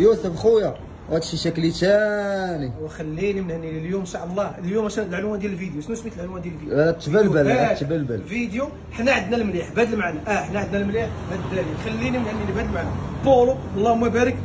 يوسف خويا وهادشي شكلي ثاني وخليني من هنا اليوم إن شاء الله. اليوم عشان العنوان ديال الفيديو شنو سميت العنوان ديال الفيديو؟ آه، تبلبل، آه،. تبلبل. فيديو حنا عندنا المليح بهذا المعنى. آه حنا عندنا المليح بهذا الدليل. خليني من هنا بهذا المعنى. بولو اللهم بارك.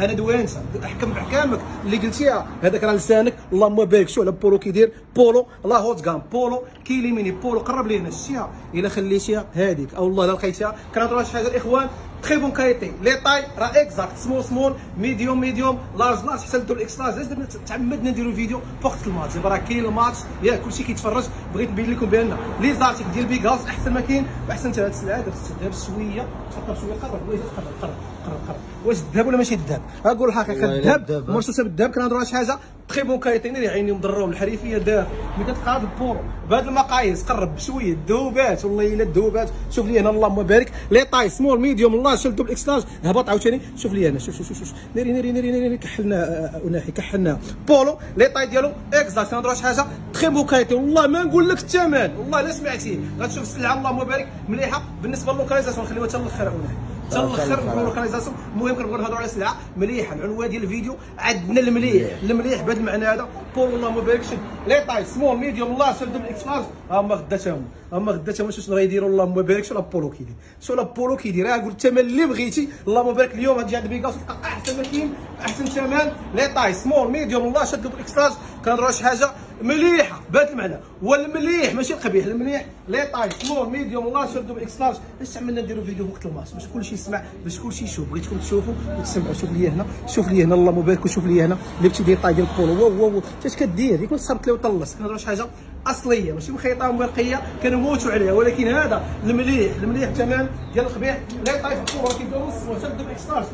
أنا دوانسه أحكم باحكامك اللي قلتيها. هذاك راه لسانك. اللهم بارك. شو على بولو كيدير بولو الله هوت كام بولو كيليميني بولو قرب لينا. شتيها. إلا خليتيها هذيك أو الله لا لقيتيها. كنهضروا على شي حاجة. الاخوان très bonne qualité les tailles راه exactes small small medium medium large large حتى نديرو ال X large لازم تعمدنا نديرو الفيديو فوق الماتش دابا راه كاين الماتش ياك كلشي كيتفرج بغيت نبين لكم بان les articles ديال Big House احسن ما كاين واحسن حتى هاد السلعه دابا تدهب شوية تقرب شوية قرب قرب قرب قرب قرب واش الذهب ولا ماشي الذهب أقول الحقيقة والله الذهب الذهب. مرصوصه بالذهب كنهضروا على شي حاجة très bonne qualité ناري عيني مضروب الحريفيه داخل ملي كتلقى هذا البولو بهاد المقاييس قرب بشويه الذوبات والله إلا الذوبات شوف لي هنا اللهم بارك. لي طاي سمول ميديوم الله شوف دوبل إكس لارج هبط عاوتاني. شوف لي هنا شوف شوف شوف شوف. ناري ناري ناري ناري كحلنا آه، وناحي كحلنا. بولو les tailles ديالو. exactes كنهضروا على شي حاجة. très bonne qualité والله ما نقول لك الثمن. والله لا سمعتي. غتشوف السلعة. اللهم بارك. مليحة. بالنسبة لل localisation نخليوها حتى الآخر وناحي حتى الآخر نقولوا localisation المهم كنبغيو نهضروا على سلعة مليحه العنوان ديال الفيديو عندنا المليح المليح بهذا المعنى هذا. بولو اللهم بارك شد لي طاي سمول ميديوم لارج شد الإكس لارج. هما غدا تا هما. غدا تا هما شنو راه يديروا اللهم بارك شو لا بولو كيدير. شو لا بولو كيدير. ها قول الثمن اللي بغيتي اللهم بارك اليوم غادي عند بيكاس تلقى أحسن ما كاين أحسن ثمن لي طاي سمول ميديوم لارج شد الإكس لارج. كنهضروا شي حاجة مليحه بهذا المعنى. والمليح ماشي القبيح المليح لي طاي سمول ميديوم لارج شدوا بالاكس لارج. باش عملنا نديروا فيديو وقت الماتش باش كلشي يسمع باش كلشي يشوف. بغيتكم تشوفوا وتسمعوا شوف لي هنا شوف لي هنا. اللهم بارك وشوف لي هنا. اللي بغيتي دير taille ديال البولو واو واو. اش كدير؟ يكون صبت لي وطلص. كنهضروا شي حاجة أصلية. ماشي مخيطه ومرقيه كنموتوا عليها. ولكن هذا المليح المليح الثمن ديال القبيح لا طاي في الكوره كيبداو نص شدوا بالاكس لارج.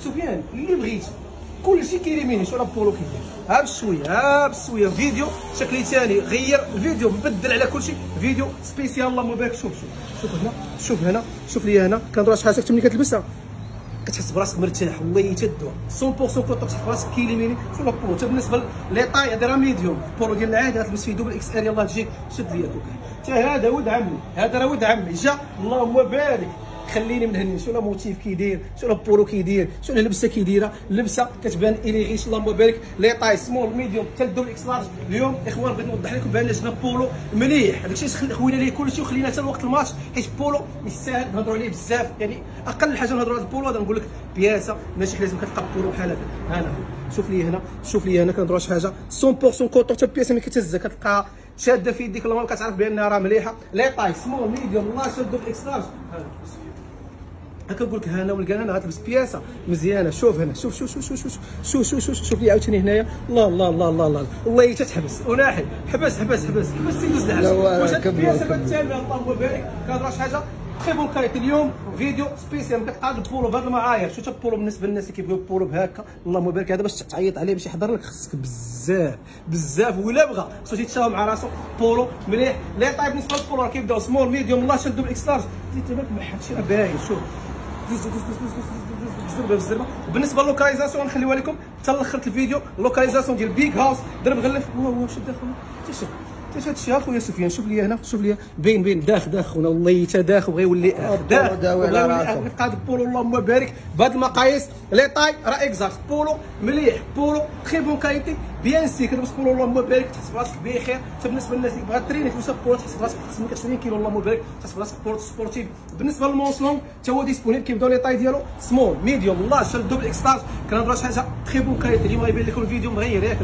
سفيان اللي بغيتي كلشي كيريميني شو بولو كيدير ها بشويه ها بشويه فيديو شكل ثاني غير الفيديو بدل على كلشي. فيديو سبيسيال اللهم بارك شوف شوف. شوف هنا شوف هنا شوف لي هنا. كنهضر شحال حتى ملي كتلبسها. كتحس براسك مرتاح والله حتى الدواء 100% كنت تحس براسك كيليميني شو بولو حتى بالنسبة لي طاي هذا راه ميديوم. البولو ديال العادي غتلبس فيه دوبل إكس ار يلاه تجيك شد ليا دوك. حتى هذا ولد عمي. هذا راه ولد عمي. جا اللهم بارك. خليني من هني. le motif كيدير؟ لا بولو كيدير؟ شو اللبسه كيديرة؟ اللبسه كتبان اليغيش اللهم بارك لي طاي سمول ميديوم حتى الدول إكس لارج اليوم إخوان بغيت نوضح لكم بأن جبنا بولو مليح. داكشي اللي خوينا ليه كلشي وخلينا حتى وقت الماتش. حيت بولو يستاهل نهضروا عليه بزاف. يعني أقل حاجة نهضروا على البولو هذا نقول لك بياسة ماشي لازم كتلقى بولو بحال هذا. هنا شوف لي هنا. شوف لي هنا كنهضروا شي حاجة. 100% coton حتى بياسة ملي كتهزها كتلقاها شادة في يديك. اللهم كتعرف بأنها راه مليحة. لي طاي سمول ميديوم الله شادو إكس لارج هذا هكا نقول لك هنا والقنانه غتلبس بياسه مزيانة. شوف هنا. شوف شوف شوف شوف شوف شوف شوف شوف شوف لي عاوتاني هنايا؟ الله الله الله الله الله. والله حتى تحبس؟ وناحي حبس حبس حبس. حبس تندوز هو واش هاد البياسه كبر. كتسالي اللهم بارك. كنهضر شي حاجة؟ تخي بون كاليتي اليوم. فيديو سبيسيال هاد البولو بهاد المعايير شو تا البولو بالنسبة للناس اللي كيبغيو البولو بهكا؟ اللهم بارك. هذا باش تعيط عليه باش يحضر لك. خصك بزاف. بزاف. ولا بغى خصو يتساوى مع راسو. بولو مليح. لا طايب بالنسبة للبولو راه كيبداو سمول ميديوم الله شدو بالاكس لارج اللي تبارك ما حدش راه باين شوف. دوز دوز دوز دوز دوز دوز دوز دوز بالزربه بالنسبة للوكاليزاسيون غنخليوها لكم. حتى لآخر الفيديو لوكاليزاسيون ديال بيغ هاوس درب غلف هو هو شد اخويا شد حتى شد الشيء اخويا سفيان شوف لي هنا شوف لي باين باين داخ داخ خونا والله حتى داخ وبغى يولي أخ داخ هذا بولو اللهم بارك. بهذه المقاييس les tailles راه exactes. بولو مليح بولو très bonne qualité bien sûr كتلبس بولو اللهم بارك تحس براسك بخير. حتى بالنسبة للناس اللي بغات تريني تلبس بولو تحس براسك 25 كيلو اللهم بارك تحس براسك بولو sportif. بالنسبة لل manches longues حتى هو disponible كيبداو لي طاي ديالو. سمول ميديوم لارج دوبل إكس لارج كنهضروا شي حاجة très bonne qualité. اليوم غيبان لكم الفيديو مغير ياك.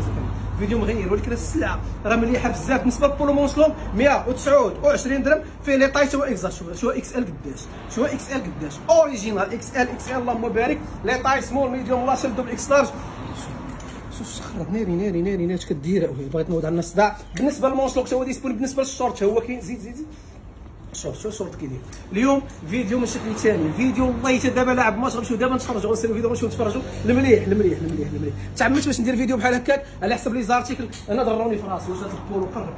فيديو مغير ولكن السلعة راه مليحة بزاف. بالنسبة للبولو manches longues 129 درهم. فيه les tailles شو exactes شو شو XL قداش؟ شو XL قداش؟ original XL XL اللهم بارك. لي طاي سمول ميديوم لارج دوبل إكس لارج شوف الصخره ناري ناري ناري ناري اش كدير؟ بغيت نوض عندنا الصداع بالنسبة لل manches longues حتى هو disponible؟ بالنسبة للشورت هو كاين؟ زيد زيد زيد. شوف شوف شورت كيدير اليوم فيديو من شكل ثاني فيديو والله حتى دابا لاعب ماتش غنمشيو دابا نتفرجوا غنسيروا فيديو غنمشيو نتفرجوا. المليح المليح المليح المليح. تعمدت باش ندير فيديو بحال هكاك على حسب les articles. أنا ضروني في راسي واش قرب قرب.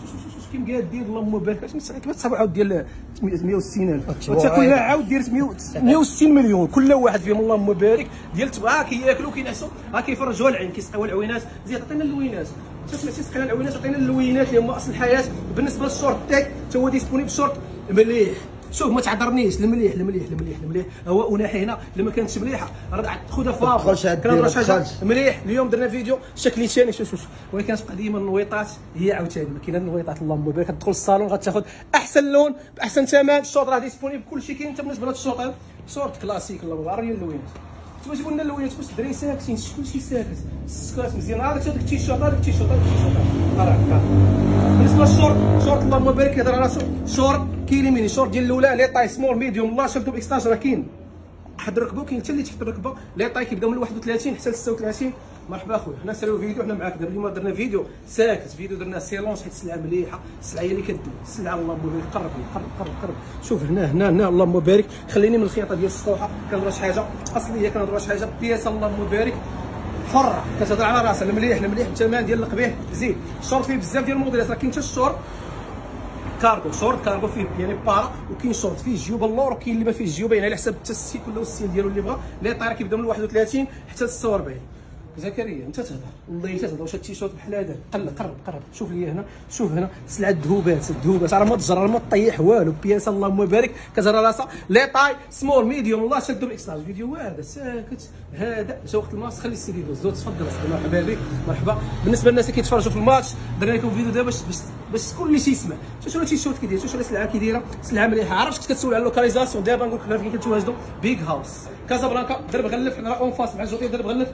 شوف شوف شوف كيف قاعد دير اللهم بارك كيف تصاوب عاود ديال 160000 وتا كل عاود دير 160 مليون. كل واحد فيهم اللهم بارك ديال ها كياكلوا كينعسوا ها كيفرجوا العين كيسقيو العوينات. زيد عطينا اللوينات. تسمع سقينا العوينات عطينا اللوينات. اللي هما اصل الحياة. بالنسبة للشورت تاك حتى هو ديسبونيبل شورت مليح شوف ما تعذرنيش. المليح المليح المليح المليح. هو اناحي هنا لما كانتش مليحة. راه خذها الديرة، شي حاجة. مليح. اليوم درنا فيديو شكلي ثاني شوف شوف. ولكن كتبقى ديما النويطات هي عاوتاني. ما كاين النويطات اللهم بارك كتدخل للصالون غتاخذ أحسن لون بأحسن ثمن الشوط راه disponible. كلشي كاين. حتى بالنسبة لهاد شورت كلاسيك. الله بارك اللوينات. تقول لنا اللوينات واش الدراري ساكتين كلشي ساكت. السكات مزيان. هذاك هذاك التيشيرت هذاك التيشيرت هذاك التيشيرت بالنسبة للشورت شورت اللهم بارك يهضر على شورت كيلي ميني شورت ديال الأولى لي طاي سمول ميديوم لارج دوب اكستاج راه كاين. حد ركبو كاين حتى اللي تحت الركبة les tailles كيبداو من 31 حتى ل 36 مرحبا اخويا حنا ساليو فيديو حنا معاك دابا اليوم درنا فيديو ساكت فيديو درنا silence حيت السلعه مليحة السلعه هي اللي كدوي السلعه اللهم بارك قرب قرب قرب قرب. شوف هنا هنا هنا اللهم بارك خليني من الخياطه ديال السطوحه كنهضر شي حاجة أصلية كنهضر شي حاجة pièce اللهم بارك حره كتهضر على راسها المليح المليح بالثمن ديال القبيح زيد الشورت فيه بزاف ديال الموديلات راه كاين حتى الشورت كارغو شورت كارغو فيه يعني بارا وكاين شورت فيه جيوب اللور وكاين اللي ما فيه جيوب يعني على حسب حتى ولا ال style ديالو اللي بغا. les tailles كيبداو من 31 حتى ل 46 زكريا انت تهضر. والله انت تهضر. واش التيشيرت بحال هذا؟ قل قرب قرب. شوف لي هنا شوف هنا. سلعه الذهوبات الذهوبات. راه ما تجرى ما تطيح والو. pièce اللهم بارك كتهضر راسها. لي طاي سمول ميديوم الله شدوا بالاكستاج فيديو واعر ساكت. هذا. جا وقت الماتش خلي السيدي يدوز. تفضل. اصاحبي مرحبا بك. مرحبا. بالنسبة للناس اللي كيتفرجوا في الماتش درنا لكم فيديو دابا باش باش باش كل شيء يسمع. شوف شنو تيشيرت كيدير. شوف شنو السلعة كيديره سلعة مليحة. عرفت كنت كتسول على ال localisation؟ دابا نقول لك فين كنتواجدوا Big House Casablanca درب غلف. حنا en face مع الجوطي درب غلف.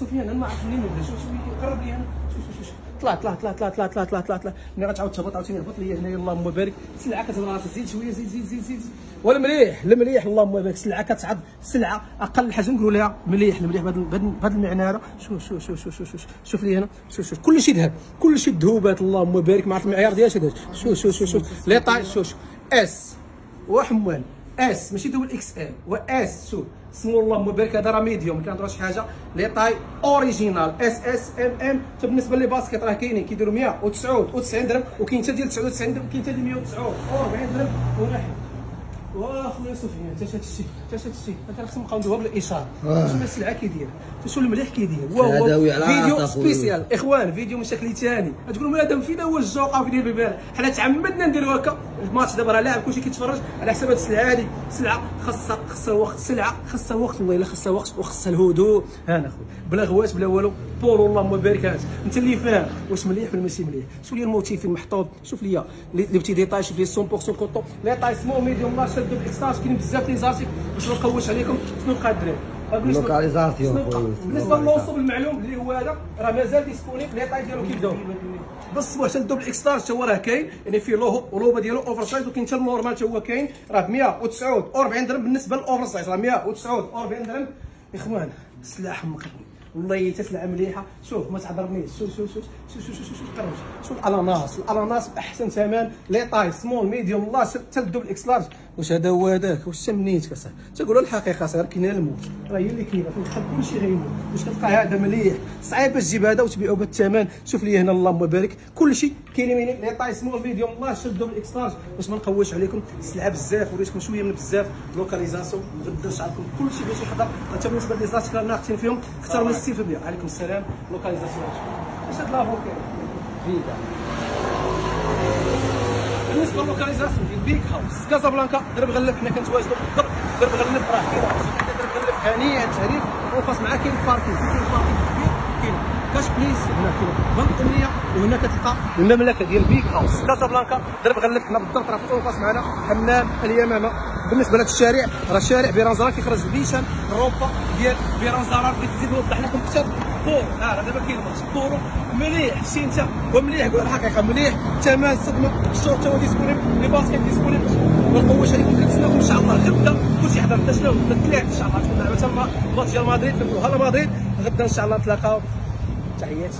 سفيان أنا ما عرفت منين نبدا شوف شوف قرب لي أنا طلع طلع طلع طلع طلع طلع طلع طلع طلع ملي غتعاود تهبط عاوتاني هبط لي هنايا اللهم بارك السلعه كتهضر راسها زيد شوية زيد زيد زيد زيد ولا مليح اللهم بارك السلعه كتعض السلعه أقل حاجة نقولوا لها مليح المليح بهذا المعنى هذا شوف شوف شوف شوف شوف شوف شوف لي هنا شوف شوف كل شيء ذهب كل شيء ذهوبات اللهم بارك ما عرفت المعيار ديالها شي شوف شوف شوف شوف les tailles شوف شوف اس وحمال اس ماشي دوبل إكس ال واس شوف سمو اللهم بارك هذا راه ميديوم كنهضروا شي حاجة لي طاي اوريجينال اس اس ام ام حتى بالنسبة لي باسكيت راه كاينين كيديروا 199 درهم وكاين حتى ديال 99 درهم كاين حتى ديال 149 درهم ونحن واخويا سفيان حتى هذا الشيء حتى هذا الشيء خصنا نبقاو ندوها بالاشاره شوف السلعه كيدير شوف المليح كيدير على فيديو سبيسيال اخوان فيديو من شكل ثاني تقولوا مادام فينا هو الجوقه وفين البيبان حنا تعمدنا نديروا هكا الماتش دابا راه لاعب كلشي كيتفرج على حساب هذه السلعة هذه سلعة خاصها خاصها وقت سلعة خاصها وقت والله الا خاصها وقت وخاصها الهدوء. هانا خويا بلا غوات بلا والو. بورو اللهم بارك أنت اللي فاهم. واش مليح ولا ماشي مليح؟ شوف لي ال motif المحطوط شوف لي. les petits détails شوف لي 100% كوطون لي طاي سمول ميديوم لارج شد بالاكستاج كاين بزاف les articles. باش ما نقوش عليكم شنو بقى الدراري بقى؟ خويا. بالنسبة للوصول المعلوم اللي هو هذا راه مازال disponible les tailles ديالو كيبداو. بالصباح حتى ال double X large حتى هو راه كاين يعني فيه le haut و le bas ديالو oversize وكاين حتى ال normal حتى هو كاين. راه ب 149 درهم بالنسبة لل oversize راه 149 درهم. إخوان السلعه حمقتني والله حتى مليحة. شوف ما تعذرنيش شوف شوف شوف شوف شوف شوف شوف قرب شوف الأناناس. الأناناس بأحسن ثمن. لي طاي سمول ميديوم لارج حتى الدوبل إكس لارج واش هذا هو هذاك؟ واش تمنيت كسا تقولوا الحقيقة صغير كاين الموت راه هي اللي كاينة في كلشي غيموت واش كتلقى هذا مليح؟ صعيب باش تجيب هذا وتبيعو بالثمن. شوف لي هنا اللهم بارك كلشي كاين لي طاي سمول ميديوم لارج حتى الدوبل إكس لارج باش ما نقويش عليكم؟ السلعه بزاف. وريتكم شوية من بزاف. localisation. غدا نشعلكم كلشي باش يحضر. حتى بالنسبة les articles كنا ناقصين فيهم أكثر من 60% عليكم السلام localisation اش هاد لافو كاين بالنسبة لل localisation ديال Big House Casablanca درب غلف حنا كنتواجدوا بالضبط درب غلف راه كاين درب غلف هنيئا تهريب وفاس معاه كاين باركينغ كاين باركينغ كبير كاين كاش بليس هنا كاين بنك امنيه وهنا كتلقى المملكه ديال بيك هاوس كازابلانكا درب غلف حنا بالضبط راه في الاوفاس معنا حمام اليمامه بالنسبة لهذا الشارع راه شارع بيرانزارا كيخرج بيشان الروبا ديال بيرانزارا اللي تزيد نوضح لكم حتى بور آه دابا كاين بورو مليح شتي انت ومليح قول الحقيقة مليح. ثمن صدمه الشورت تا هو ديسبونيبل لي باسكيت ديسبونيبل ما نقوش عليكم كنتسناكم إن شاء الله غدا كلشي يحضر. حتى شنو؟ الثلاث إن شاء الله. تكون لعبه ماتش ديال مدريد هلا مدريد غدا إن شاء الله نتلاقاو. تحياتي.